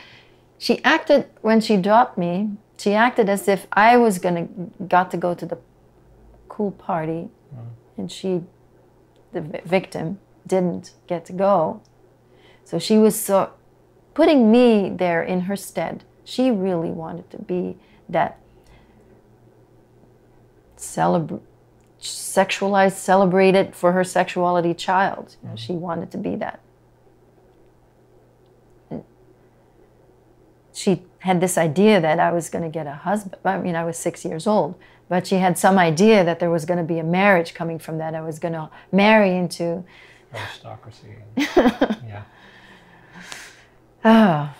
She acted when she dropped me. She acted as if I was gonna got to go to the cool party, mm-hmm. and she, the vi- victim, didn't get to go. So she was so putting me there in her stead. She really wanted to be that celebr sexualized, celebrated for her sexuality child. Know, She wanted to be that. She had this idea that I was going to get a husband. I mean, I was six years old, but she had some idea that there was going to be a marriage coming from that. I was going to marry into. Aristocracy. yeah. Ah,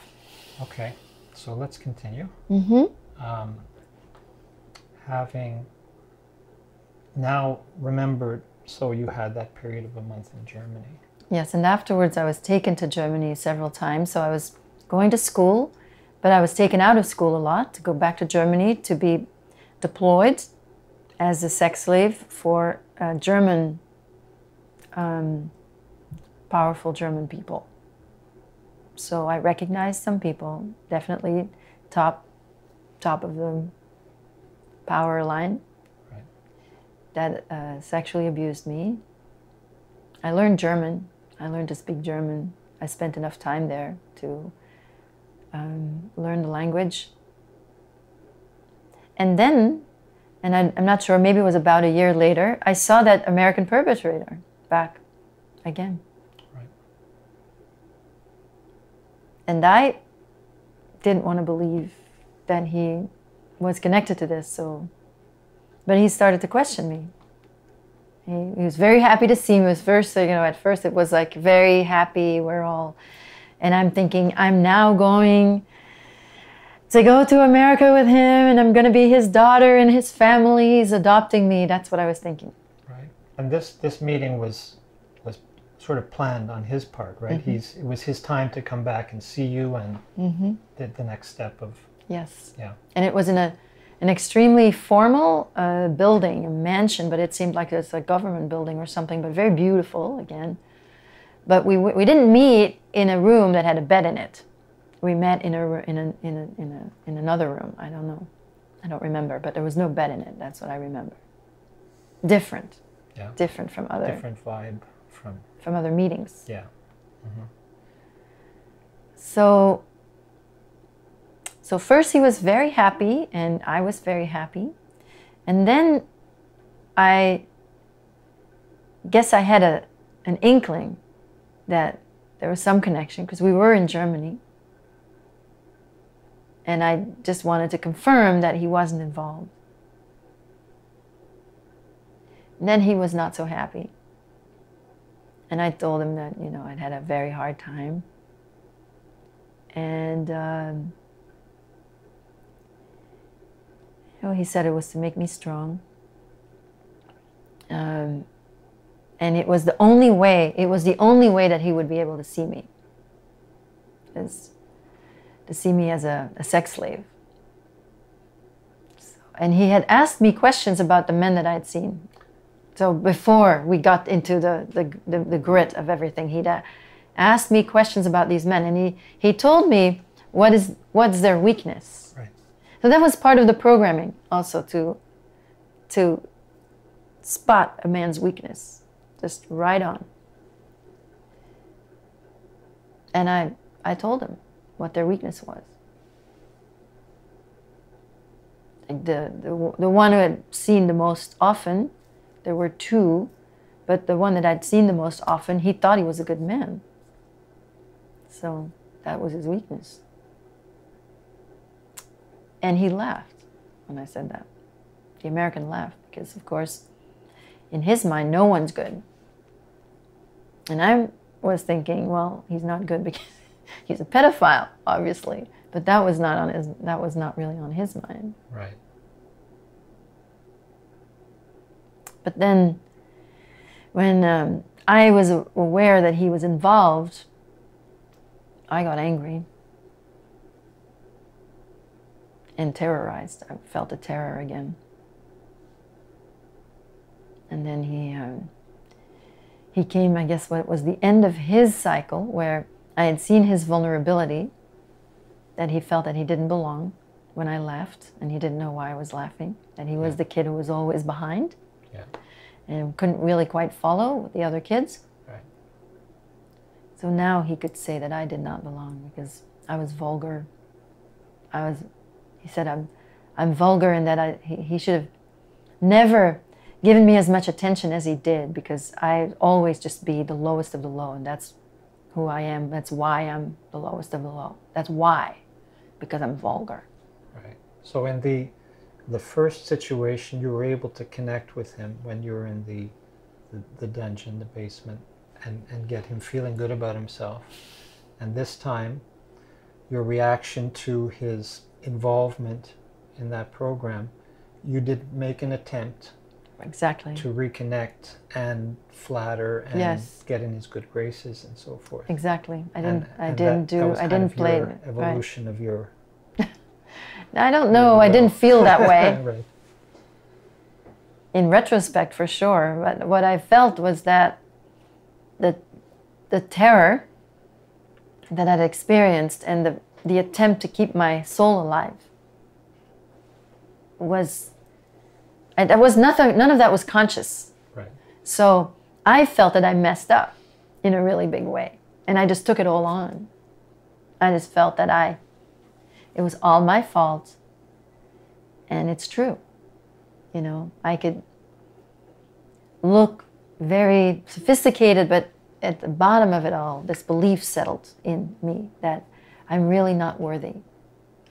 Okay. So let's continue. mm-hmm. Um, having now remembered, so you had that period of a month in Germany. Yes, and afterwards I was taken to Germany several times. So I was going to school, but I was taken out of school a lot to go back to Germany to be deployed as a sex slave for uh, German, um, powerful German people. So I recognized some people, definitely top, top of the power line, Right. that uh, sexually abused me. I learned German. I learned to speak German. I spent enough time there to um, learn the language. And then, and I, I'm not sure, maybe it was about a year later, I saw that American perpetrator back again. Right. And I didn't want to believe that he was connected to this. So, but he started to question me. He, he was very happy to see me. It was first, you know, at first it was like very happy. We're all, and I'm thinking I'm now going to go to America with him, and I'm going to be his daughter, and his family is adopting me. That's what I was thinking. Right. And this this meeting was was sort of planned on his part, right? Mm-hmm. He's it was his time to come back and see you and Mm-hmm. did the next step of Yes. yeah. and it was in a an extremely formal uh, building, a mansion, but it seemed like it's a government building or something, but very beautiful again. But we we didn't meet in a room that had a bed in it. We met in a in a in a in a in another room. I don't know, I don't remember, but there was no bed in it. That's what I remember. Different, Yeah. different from other Different vibe from from other meetings. yeah. Mm-hmm. So, so first he was very happy, and I was very happy, and then I guess I had a an inkling that there was some connection because we were in Germany, and I just wanted to confirm that he wasn't involved. And then he was not so happy. And I told him that, you know, I'd had a very hard time. And um, you know, he said it was to make me strong. Um, and it was the only way, it was the only way that he would be able to see me. Is to see me as a, a sex slave. So, and he had asked me questions about the men that I had seen. So before we got into the, the, the, the grit of everything, he'd uh, asked me questions about these men, and he, he told me what is what's their weakness. Right. So that was part of the programming, also to to spot a man's weakness, just right on. And I I told him what their weakness was. The, the the one who had seen the most often, there were two, but the one that I'd seen the most often, he thought he was a good man. So that was his weakness. And he laughed when I said that. The American laughed because, of course, in his mind, no one's good. And I was thinking, well, he's not good because he's a pedophile, obviously. But that was not on his. That was not really on his mind. Right. But then, when um, I was aware that he was involved, I got angry and terrorized. I felt a terror again. And then he um, he came. I guess what was the end of his cycle, where I had seen his vulnerability, that he felt that he didn't belong when I left, and he didn't know why I was laughing. That he was Yeah. the kid who was always behind Yeah. and couldn't really quite follow the other kids. Right. So now he could say that I did not belong because I was vulgar. I was, he said, I'm, I'm vulgar and that I, he, he should have never given me as much attention as he did because I always just be the lowest of the low and that's who I am. That's why I'm the lowest of the low. That's why, because I'm vulgar. Right. So in the the first situation, you were able to connect with him when you were in the the, the dungeon, the basement, and, and get him feeling good about himself. And this time, your reaction to his involvement in that program, you did make an attempt Exactly. to reconnect and flatter and Yes. get in his good graces and so forth. Exactly. I didn't. I and didn't that- that do. was I didn't play. your right. evolution of your. I don't know. I didn't feel that way. right. in retrospect for sure but what i felt was that the the terror that i'd experienced and the the attempt to keep my soul alive was and that was nothing none of that was conscious. Right. so i felt that i messed up in a really big way. And i just took it all on. I just felt that i it was all my fault. And it's true. You know i could look very sophisticated but at the bottom of it all this belief settled in me that i'm really not worthy.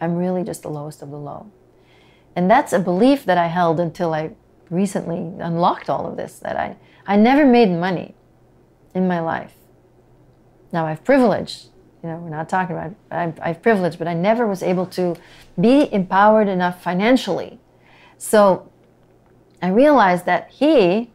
I'm really just the lowest of the low and that's a belief that i held until i recently unlocked all of this that i i never made money in my life now i've privilege you know we're not talking about I've, I've privilege but i never was able to be empowered enough financially so I realized that he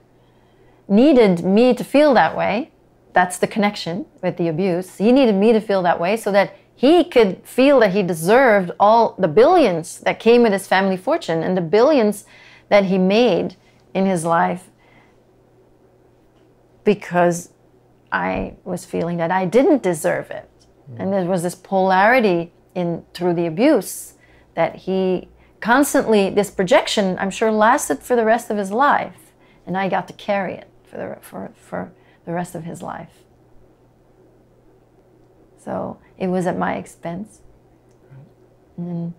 needed me to feel that way. That's the connection with the abuse. He needed me to feel that way so that he could feel that he deserved all the billions that came with his family fortune and the billions that he made in his life because I was feeling that I didn't deserve it. And there was this polarity in through the abuse that he constantly this projection I'm sure lasted for the rest of his life and I got to carry it for the for for the rest of his life. So it was at my expense. And,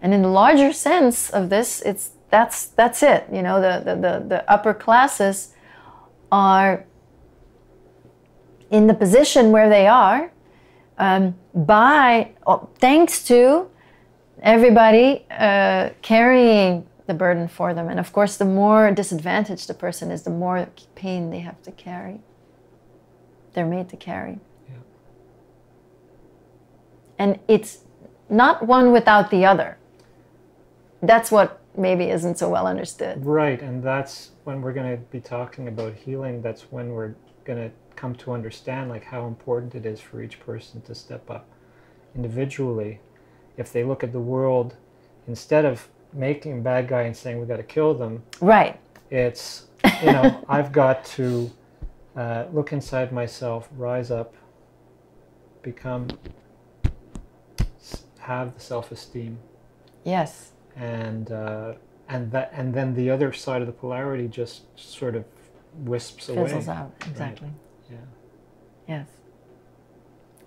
and in the larger sense of this, it's that's that's it. You know, the the, the, the upper classes are in the position where they are um, by oh, thanks to everybody uh, carrying the burden for them. And of course, the more disadvantaged the person is, the more pain they have to carry. They're made to carry. And it's not one without the other. That's what maybe isn't so well understood. Right, and that's when we're going to be talking about healing. That's when we're going to come to understand like how important it is for each person to step up individually. If they look at the world instead of making a bad guy and saying we got to kill them, Right. it's you know I've got to uh, look inside myself, rise up, become, have the self-esteem Yes. and uh, and that and then the other side of the polarity just sort of wisps away. Fizzles out. Exactly. Yeah. Yes.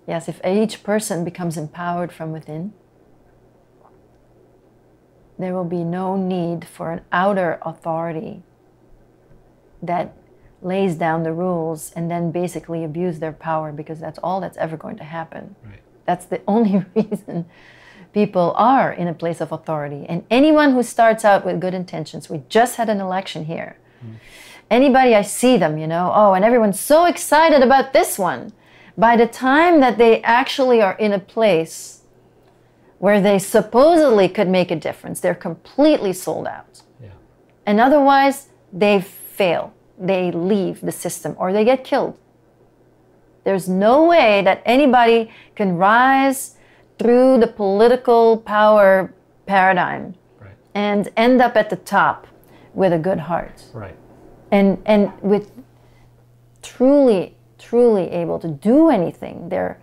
Yes, if each person becomes empowered from within, there will be no need for an outer authority that lays down the rules and then basically abuse their power because that's all that's ever going to happen. Right. That's the only reason people are in a place of authority. And anyone who starts out with good intentions, we just had an election here. Hmm. Anybody I see them, you know, oh, and everyone's so excited about this one. by the time that they actually are in a place where they supposedly could make a difference, they're completely sold out. Yeah. And otherwise, they fail. They leave the system or they get killed. There's no way that anybody can rise through the political power paradigm Right. and end up at the top with a good heart Right. and and with truly truly able to do anything they're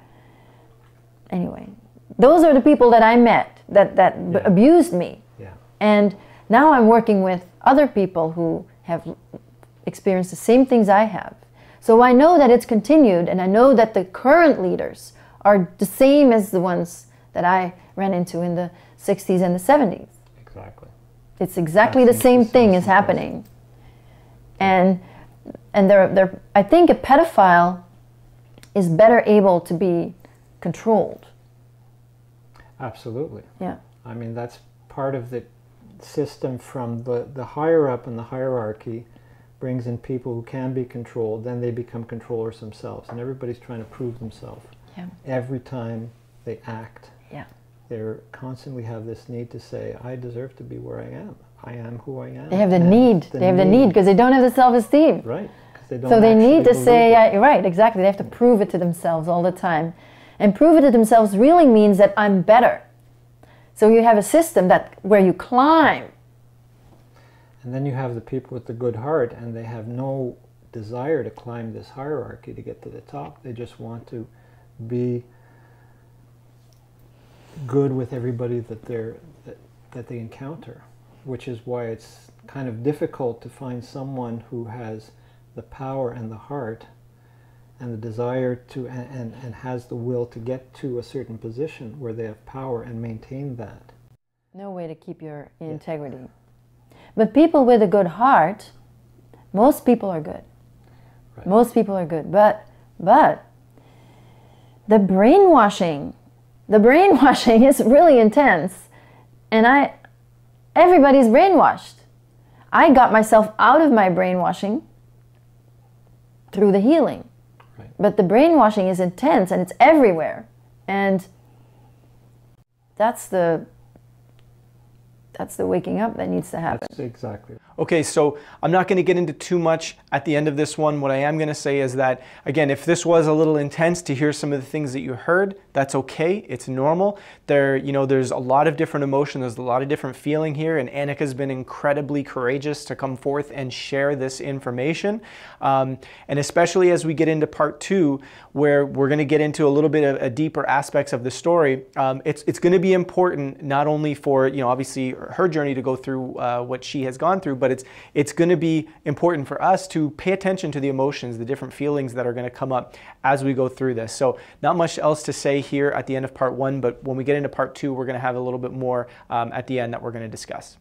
anyway those are the people that i met that that Yeah. abused me Yeah. and now i'm working with other people who have experienced the same things i have so i know that it's continued and i know that the current leaders are the same as the ones that i ran into in the 60s and the 70s Exactly. it's exactly the same thing is happening. And and they're, they're, I think a pedophile is better able to be controlled. Absolutely. Yeah. I mean, that's part of the system from the, the higher up in the hierarchy brings in people who can be controlled, then they become controllers themselves. And everybody's trying to prove themselves. Yeah. Every time they act, Yeah. they constantly have this need to say, I deserve to be where I am. I am who I am. They have the And need. they have the need because they don't have the self esteem. Right. they don't So they need to say. I, right, exactly. They have to prove it to themselves all the time. And prove it to themselves really means that I'm better. So you have a system that where you climb. And then you have the people with the good heart, and they have no desire to climb this hierarchy to get to the top. They just want to be good with everybody that they're that, that they encounter, which is why it's kind of difficult to find someone who has the power and the heart and the desire to and, and, and has the will to get to a certain position where they have power and maintain that. No way to keep your integrity. But people with a good heart, most people are good. Right. Most people are good. But but the brainwashing, the brainwashing is really intense. And I everybody's brainwashed. I got myself out of my brainwashing through the healing. Right. But the brainwashing is intense and it's everywhere. And that's the that's the waking up that needs to happen. That's exactly. Okay, so I'm not going to get into too much at the end of this one. What I am going to say is that, again, if this was a little intense to hear some of the things that you heard, that's okay. It's normal. There, you know, there's a lot of different emotion. There's a lot of different feeling here, and Anneke's been incredibly courageous to come forth and share this information. Um, and especially as we get into part two, where we're going to get into a little bit of a deeper aspects of the story, um, it's it's going to be important not only for you know obviously her journey to go through uh, what she has gone through, but it's it's going to be important for us to pay attention to the emotions, the different feelings that are going to come up as we go through this. So not much else to say here at the end of part one, but when we get into part two, we're going to have a little bit more um, at the end that we're going to discuss.